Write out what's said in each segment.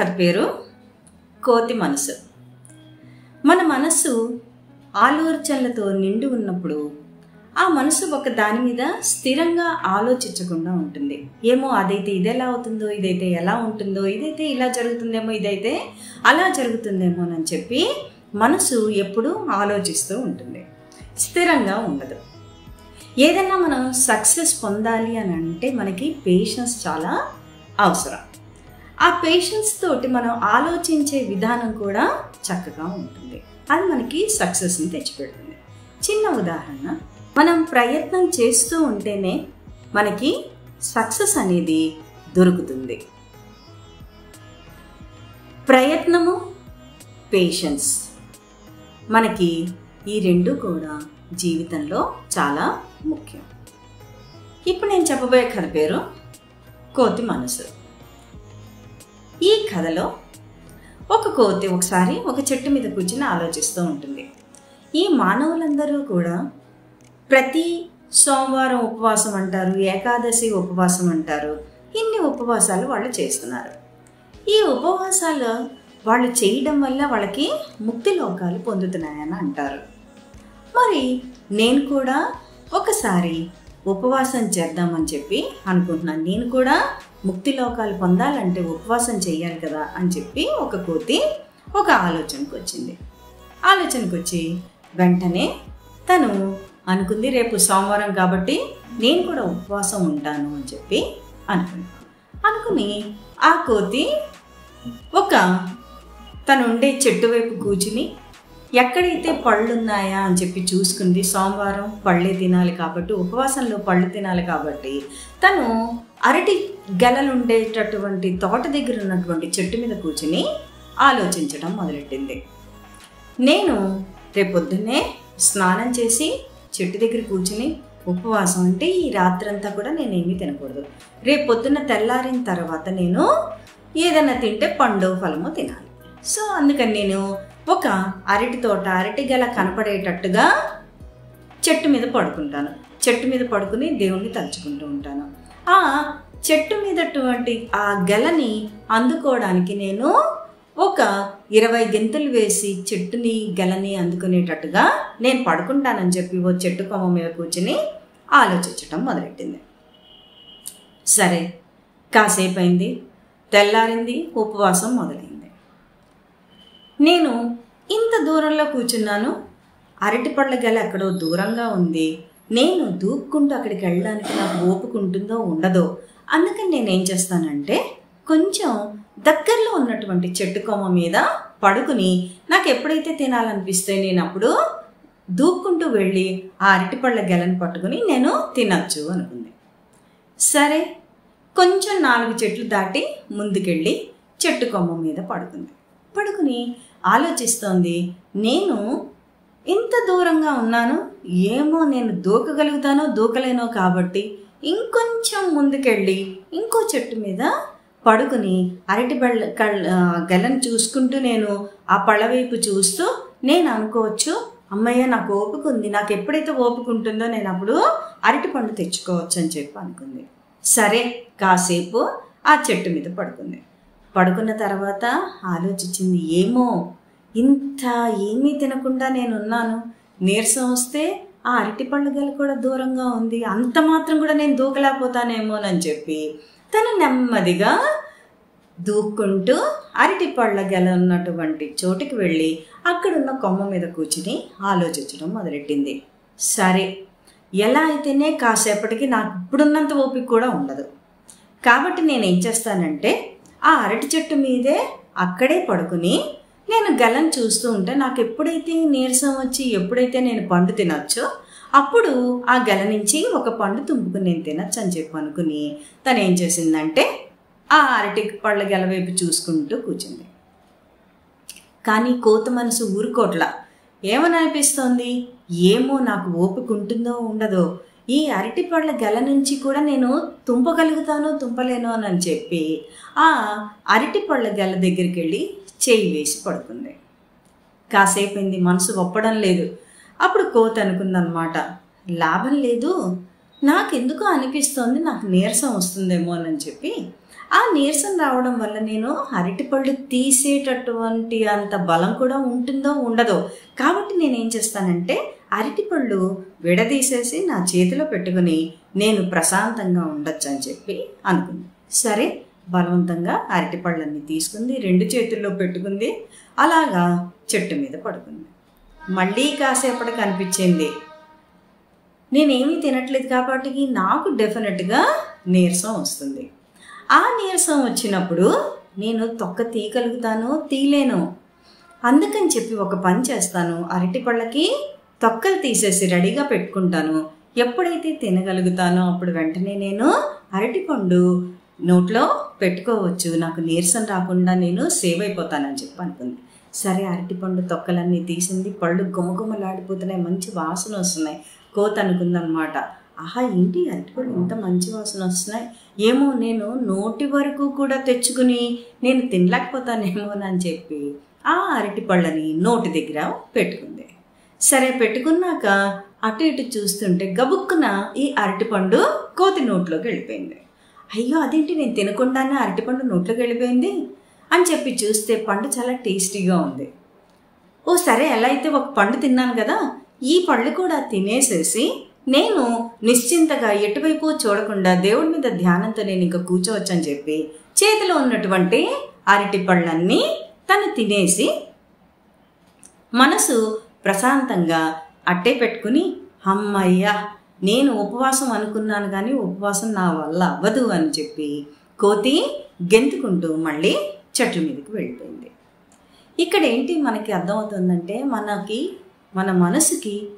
కథ పేరు. కోతి మనసు. మన మనసు ఆలోచనలతో నిండి ఉన్నప్పుడు ఆ మనసు ఒక దాని మీద స్థిరంగా ఆలోచించకుండా ఉంటుంది. ఏమో అదైతే ఇది ఎలా అవుతుందో ఇదైతే ఎలా ఉంటుందో ఇదైతే ఇలా జరుగుతుందేమో ఇదైతే అలా జరుగుతుందేమో అని చెప్పి మనసు ఎప్పుడూ ఆలోచిస్తూ ఉంటుంది. స్థిరంగా ఉండదు. ఏదైనా మనం సక్సెస్ పొందాలి అని అంటే మనకి పేషెన్స్ చాలా అవసరం. ఆ పేషెన్స్ తోటి మనం ఆలోచించే విధానం కూడా చక్కగా ఉంటుంది. అది మనకి సక్సెస్ని తెచ్చిపెడుతుంది. చిన్న ఉదాహరణ మనం ప్రయత్నం చేస్తూ ఉంటేనే మనకి సక్సెస్ అనేది దొరుకుతుంది. ప్రయత్నము పేషెన్స్ మనకి ఈ రెండు కూడా జీవితంలో చాలా ముఖ్యం. ఇప్పుడు నేను చెప్పబోయే కథ పేరు కోతి మనసు. ఈ కథలో ఒక కోతి ఒకసారి ఒక చెట్టు మీద కూర్చుని ఆలోచిస్తూ ఉంటుంది. ఈ మానవులందరూ కూడా ప్రతి సోమవారం ఉపవాసం అంటారు ఏకాదశి ఉపవాసం అంటారు ఇన్ని ఉపవాసాలు వాళ్ళు చేస్తున్నారు. ఈ ఉపవాసాలు వాళ్ళు చేయడం వల్ల వాళ్ళకి ముక్తి లోకాలు పొందుతున్నాయని అంటారు. మరి నేను కూడా ఒకసారి ఉపవాసం చేద్దామని చెప్పి అనుకుంటున్నాను. నేను కూడా ముక్తి లోకాలు పొందాలంటే ఉపవాసం చేయాలి కదా అని చెప్పి ఒక కోతి ఒక ఆలోచనకు వచ్చింది. ఆలోచనకు వచ్చి వెంటనే తను అనుకుంది రేపు సోమవారం కాబట్టి నేను కూడా ఉపవాసం ఉంటాను అని చెప్పి అనుకుంది. అనుకుని ఆ కోతి ఒక తను ఉండే చెట్టు వైపు కూర్చుని ఎక్కడైతే పళ్ళు ఉన్నాయా అని చెప్పి చూసుకుంది. సోమవారం పళ్ళే తినాలి కాబట్టి ఉపవాసంలో పళ్ళు తినాలి కాబట్టి తను అరటి గెలలు ఉండేటటువంటి తోట దగ్గర ఉన్నటువంటి చెట్టు మీద కూర్చుని ఆలోచించడం మొదలెట్టింది. నేను రేపొద్దున్నే స్నానం చేసి చెట్టు దగ్గర కూర్చుని ఉపవాసం అంటే ఈ రాత్రంతా కూడా నేను ఏమీ తినకూడదు. రేపు పొద్దున్న తెల్లారిన తర్వాత నేను ఏదైనా తింటే పండు ఫలము తినాలి. సో అందుకని నేను ఒక అరటి తోట అరటి గెల కనపడేటట్టుగా చెట్టు మీద పడుకుంటాను. చెట్టు మీద పడుకుని దేవుణ్ణి తలుచుకుంటూ ఉంటాను. ఆ చెట్టు మీదటువంటి ఆ గెలని అందుకోవడానికి నేను ఒక ఇరవై గెంతులు వేసి చెట్టుని గెలని అందుకునేటట్టుగా నేను పడుకుంటానని చెప్పి ఓ చెట్టు కొమ్మ మీద కూర్చుని ఆలోచించటం మొదలెట్టింది. సరే కాసేపు అయింది తెల్లారింది ఉపవాసం మొదలైంది. నేను ఇంత దూరంలో కూర్చున్నాను. అరటిపళ్ళ గెల ఎక్కడో దూరంగా ఉంది. నేను దూక్కుంటూ అక్కడికి వెళ్ళడానికి నాకు ఓపుకుంటుందో ఉండదో అందుకని నేనేం చేస్తానంటే కొంచెం దగ్గరలో ఉన్నటువంటి చెట్టు కొమ్మ మీద పడుకుని నాకు ఎప్పుడైతే తినాలనిపిస్తే నేను అప్పుడు దూక్కుంటూ వెళ్ళి ఆ అరటిపళ్ళ గెలను పట్టుకుని నేను తినచ్చు అనుకుంది. సరే కొంచెం నాలుగు చెట్లు దాటి ముందుకెళ్ళి చెట్టు కొమ్మ మీద పడుకుంది. పడుకుని ఆలోచిస్తోంది నేను ఇంత దూరంగా ఉన్నాను ఏమో నేను దూకగలుగుతానో దూకలేనో కాబట్టి ఇంకొంచెం ముందుకెళ్ళి ఇంకో చెట్టు మీద పడుకుని అరటి బళ్ళ కళ్ళ గెలను చూసుకుంటూ నేను ఆ పళ్ళ వైపు చూస్తూ నేను అనుకోవచ్చు అమ్మయ్య నాకు ఓపిక ఉంది నాకు ఎప్పుడైతే ఓపిక ఉంటుందో నేను అప్పుడు అరటి పండు తెచ్చుకోవచ్చు అని చెప్పి అనుకుంది. సరే కాసేపు ఆ చెట్టు మీద పడుకుంది. పడుకున్న తర్వాత ఆలోచించింది ఏమో ఇంత ఏమీ తినకుండా నేను ఉన్నాను నీరసం వస్తే ఆ అరటి పండుగలు కూడా దూరంగా ఉంది. అంత మాత్రం కూడా నేను దూకలేకపోతానేమోనని చెప్పి తను నెమ్మదిగా దూక్కుంటూ అరటి పళ్ళ గెల ఉన్నటువంటి చోటుకి వెళ్ళి అక్కడున్న కొమ్మ మీద కూర్చుని ఆలోచించడం మొదలెట్టింది. సరే ఎలా అయితేనే కాసేపటికి నాకు ఇప్పుడున్నంత ఓపిక కూడా ఉండదు. కాబట్టి నేను ఏం చేస్తానంటే ఆ అరటి చెట్టు మీదే అక్కడే పడుకుని నేను గెలను చూస్తూ ఉంటే నాకు ఎప్పుడైతే నీరసం వచ్చి ఎప్పుడైతే నేను పండు తినొచ్చో అప్పుడు ఆ గెల నుంచి ఒక పండు తుంపుకుని నేను తినచ్చు అని చెప్పి అనుకుని తను ఏం చేసిందంటే ఆ అరటి పళ్ళ గెల వైపు చూసుకుంటూ కూర్చుంది. కానీ కోత మనసు ఊరుకోట్ల. ఏమని అనిపిస్తోంది ఏమో నాకు ఓపిక ఉంటుందో ఉండదో. ఈ అరటి పళ్ళ గెల నుంచి కూడా నేను తుంపగలుగుతానో తుంపలేనో అని చెప్పి ఆ అరటి పళ్ళ గెల దగ్గరికి వెళ్ళి చేయి వేసి పడుకుంది. కాసేపైంది మనసు ఒప్పడం లేదు. అప్పుడు కోత అనుకుందనమాట. లాభం లేదు. నాకెందుకో అనిపిస్తోంది. నాకు నీరసం వస్తుందేమో అని చెప్పి. ఆ నీరసం రావడం వల్ల నేను అరటిపళ్ళు తీసేటటువంటి అంత బలం కూడా ఉంటుందో ఉండదో. కాబట్టి నేను ఏం చేస్తానంటే అరటిపళ్ళు విడదీసేసి నా చేతిలో పెట్టుకుని నేను ప్రశాంతంగా ఉండొచ్చు అని చెప్పి అనుకుంది. సరే బలవంతంగా అరటిపళ్ళన్నీ తీసుకుంది రెండు చేతుల్లో పెట్టుకుంది అలాగా చెట్టు మీద పడుకుంది. మళ్ళీ కాసేపటికి అనిపించింది నేనేమీ తినట్లేదు కాబట్టి నాకు డెఫినెట్గా నీరసం వస్తుంది. ఆ నీరసం వచ్చినప్పుడు నేను తొక్క తీయగలుగుతాను తీయలేను అందుకని చెప్పి ఒక పని చేస్తాను. అరటిపళ్ళకి తొక్కలు తీసేసి రెడీగా పెట్టుకుంటాను. ఎప్పుడైతే తినగలుగుతానో అప్పుడు వెంటనే నేను అరటిపండు నోట్లో పెట్టుకోవచ్చు. నాకు నీరసం రాకుండా నేను సేవ్ అయిపోతానని చెప్పి అనుకుంది. సరే అరటిపండు తొక్కలన్నీ తీసింది. పళ్ళు గుమగుమలాడిపోతున్నాయి. మంచి వాసన వస్తున్నాయి. కోత అనుకుందనమాట. ఆహా ఏంటి? అరటిపళ్ళు ఇంత మంచి వాసన వస్తున్నాయి. ఏమో నేను నోటి వరకు కూడా తెచ్చుకుని నేను తినలేకపోతానేమో అని చెప్పి ఆ అరటిపళ్ళని నోటి దగ్గర పెట్టుకుంది. సరే పెట్టుకున్నాక అటు ఇటు చూస్తుంటే గబుక్కున ఈ అరటిపండు కోతి నోట్లోకి వెళ్ళిపోయింది. అయ్యో అదేంటి నేను తినకుండానే అరటిపండు నోట్లోకి వెళ్ళిపోయింది? అని చెప్పి చూస్తే పండు చాలా టేస్టీగా ఉంది. ఓ సరే ఎలా అయితే ఒక పండు తిన్నాను కదా ఈ పళ్ళు కూడా తినేసేసి నేను నిశ్చింతగా ఎటువైపు చూడకుండా దేవుడి మీద ధ్యానంతో నేను ఇంకా కూర్చోవచ్చని చెప్పి చేతిలో ఉన్నటువంటి అరటి పళ్ళన్నీ తను తినేసి మనసు ప్రశాంతంగా అట్టే పెట్టుకుని అమ్మయ్యా నేను ఉపవాసం అనుకున్నాను కానీ ఉపవాసం నా వల్ల అవ్వదు అని చెప్పి కోతి గెంతుకుంటూ మళ్ళీ చెట్ల మీదకి వెళ్ళిపోయింది. ఇక్కడ ఏంటి మనకి అర్థమవుతుందంటే మనకి మన మనసుకి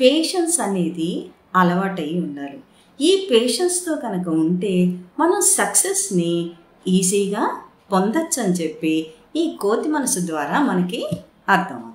పేషెన్స్ అనేది అలవాటై ఉండాలి. ఈ పేషెన్స్తో కనుక ఉంటే మనం సక్సెస్ని ఈజీగా పొందొచ్చు అని చెప్పి ఈ కోతి మనసు ద్వారా మనకి అర్థం